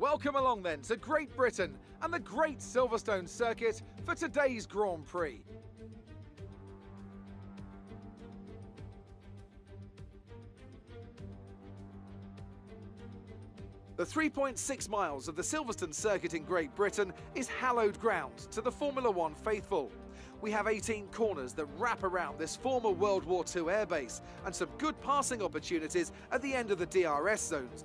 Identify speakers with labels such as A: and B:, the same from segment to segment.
A: Welcome along then to Great Britain and the Great Silverstone Circuit for today's Grand Prix. The 3.6 miles of the Silverstone Circuit in Great Britain is hallowed ground to the Formula One faithful. We have 18 corners that wrap around this former World War II airbase and some good passing opportunities at the end of the DRS zones.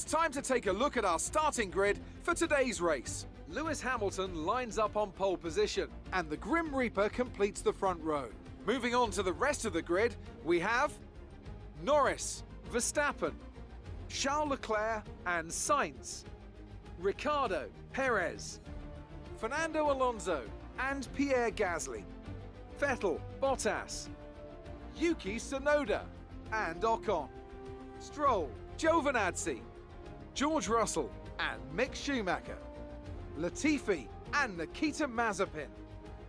A: It's time to take a look at our starting grid for today's race. Lewis Hamilton lines up on pole position, and the Grim Reaper completes the front row. Moving on to the rest of the grid, we have Norris, Verstappen, Charles Leclerc and Sainz, Ricciardo, Perez, Fernando Alonso and Pierre Gasly, Vettel, Bottas, Yuki Tsunoda and Ocon, Stroll, Giovinazzi, George Russell and Mick Schumacher, Latifi and Nikita Mazepin.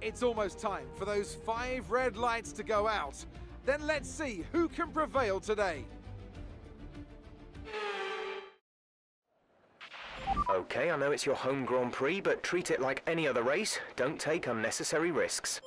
A: It's almost time for those five red lights to go out. Then let's see who can prevail today.
B: Okay, I know it's your home Grand Prix, but treat it like any other race. Don't take unnecessary risks.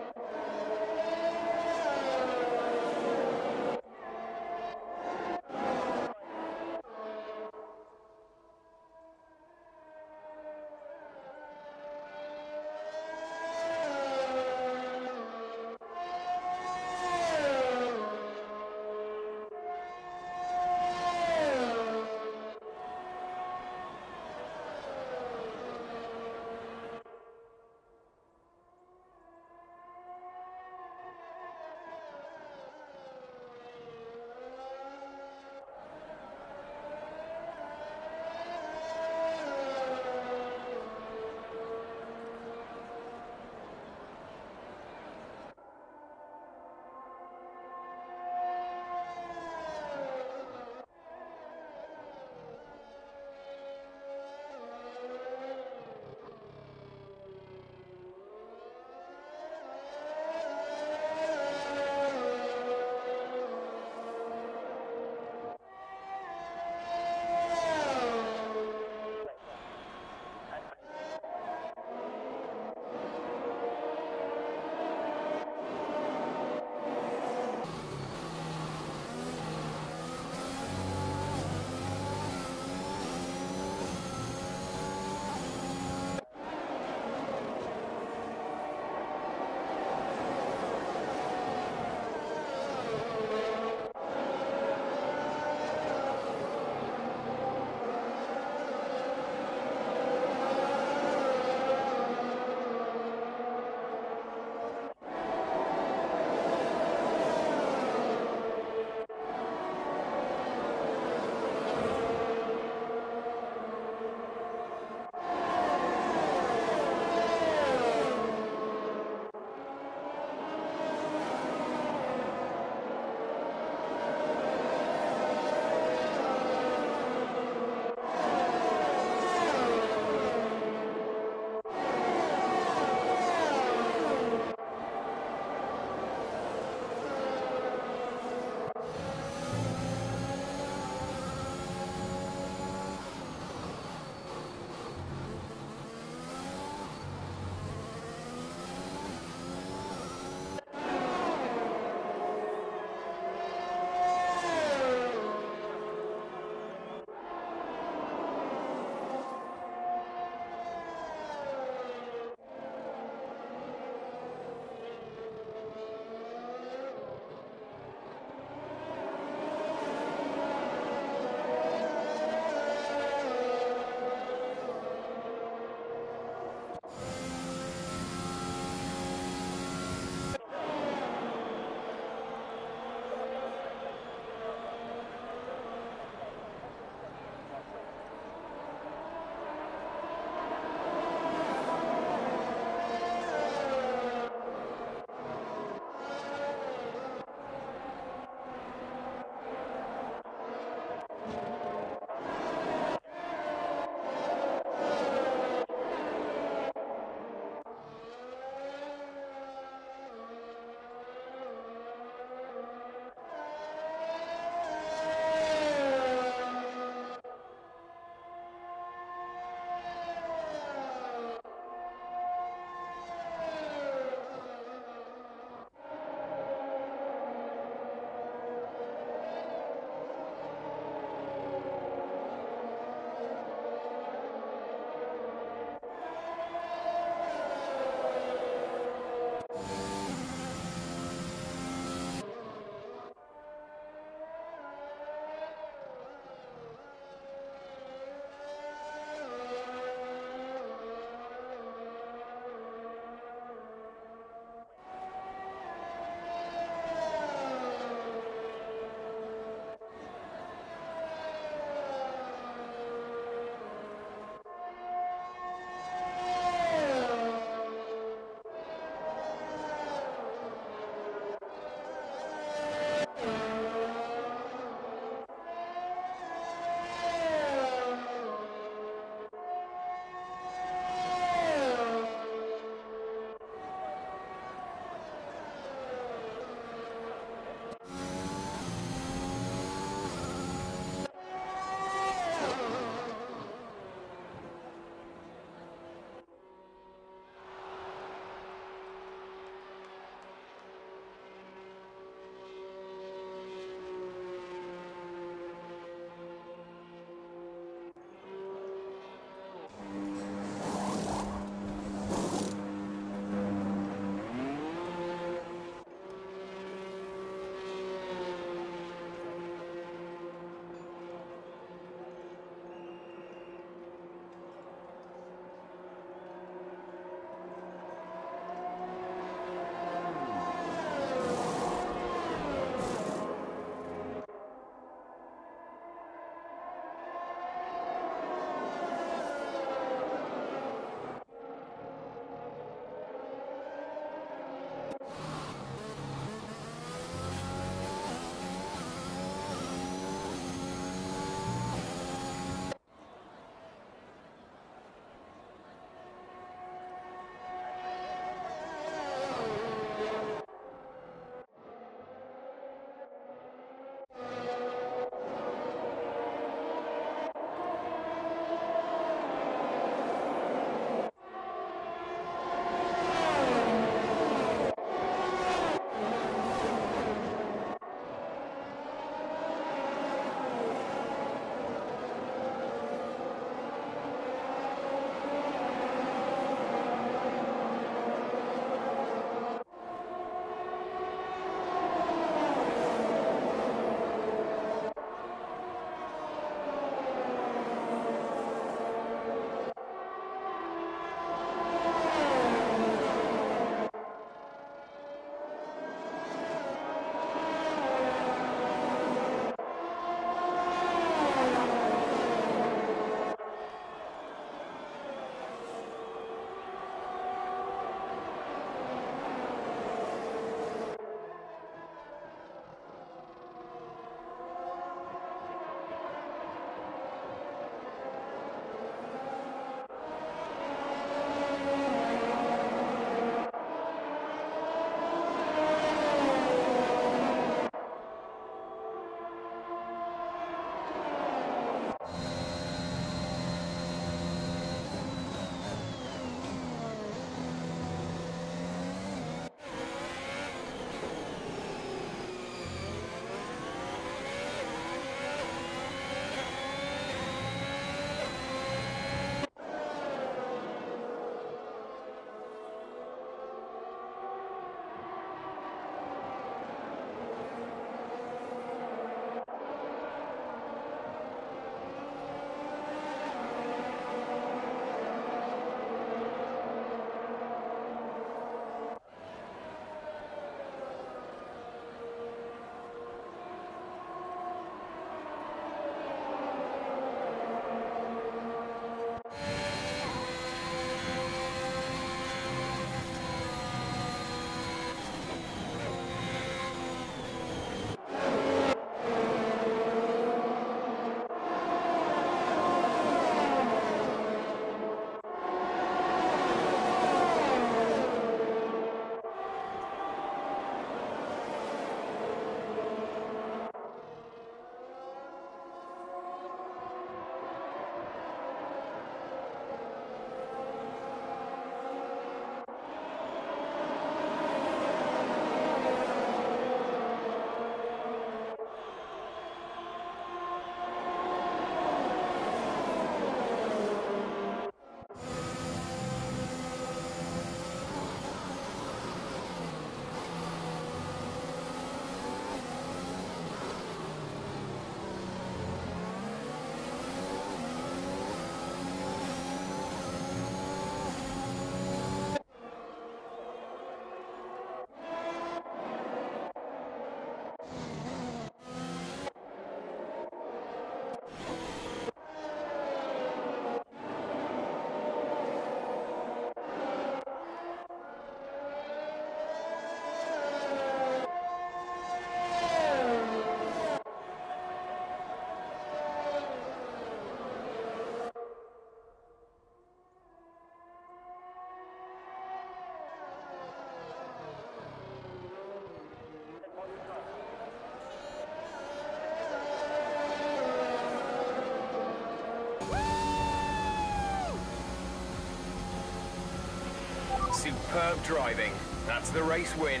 B: Superb driving. That's the race win.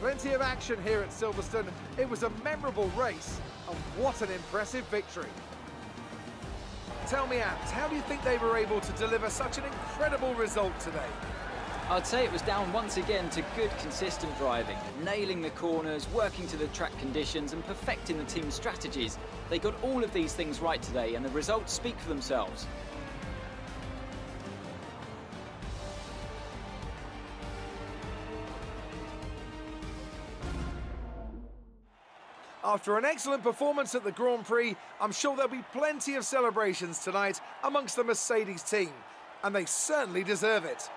A: Plenty of action here at Silverstone. It was a memorable race, and what an impressive victory. Tell me, Ant, how do you think they were able to deliver such an incredible result today?
C: I'd say it was down once again to good, consistent driving, nailing the corners, working to the track conditions, and perfecting the team's strategies. They got all of these things right today, and the results speak for themselves.
A: After an excellent performance at the Grand Prix, I'm sure there'll be plenty of celebrations tonight amongst the Mercedes team, and they certainly deserve it.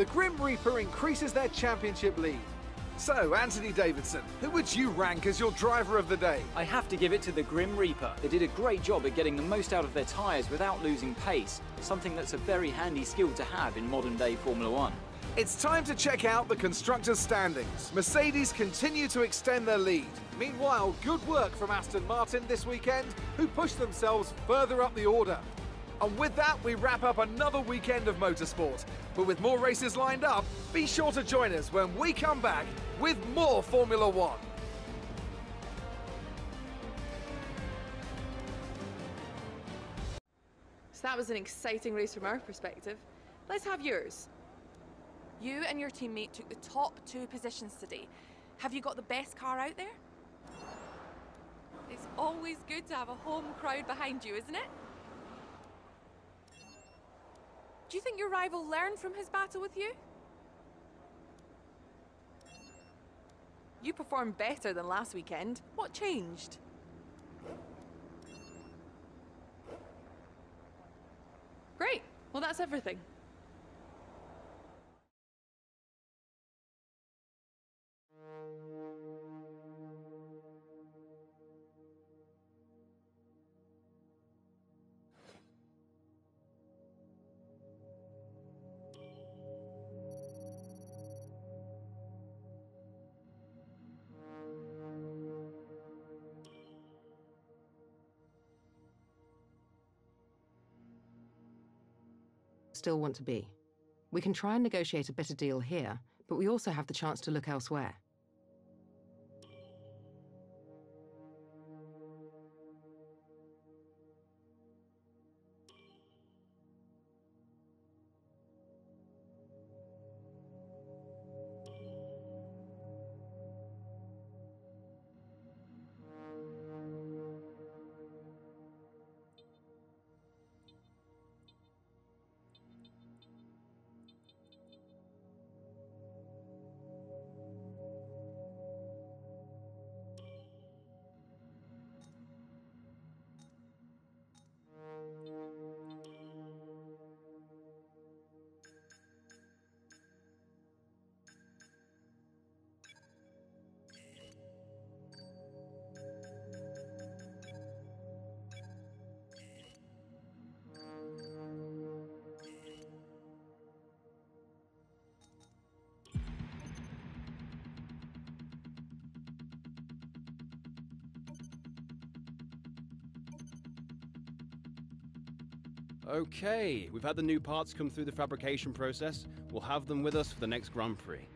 A: The Grim Reaper increases their championship lead. So, Anthony Davidson, who would you rank as your driver of the day?
C: I have to give it to the Grim Reaper. They did a great job at getting the most out of their tyres without losing pace, something that's a very handy skill to have in modern day Formula One.
A: It's time to check out the constructors' standings. Mercedes continue to extend their lead. Meanwhile, good work from Aston Martin this weekend, who pushed themselves further up the order. And with that, we wrap up another weekend of motorsport. But with more races lined up, be sure to join us when we come back with more Formula One.
D: So that was an exciting race from our perspective. Let's have yours.
E: You and your teammate took the top two positions today. Have you got the best car out there? It's always good to have a home crowd behind you, isn't it? Do you think your rival learned from his battle with you?
D: You performed better than last weekend. What changed? Great. Well, that's everything.
F: Still want to be. We can try and negotiate a better deal here, but we also have the chance to look elsewhere.
G: Okay, we've had the new parts come through the fabrication process. We'll have them with us for the next Grand Prix.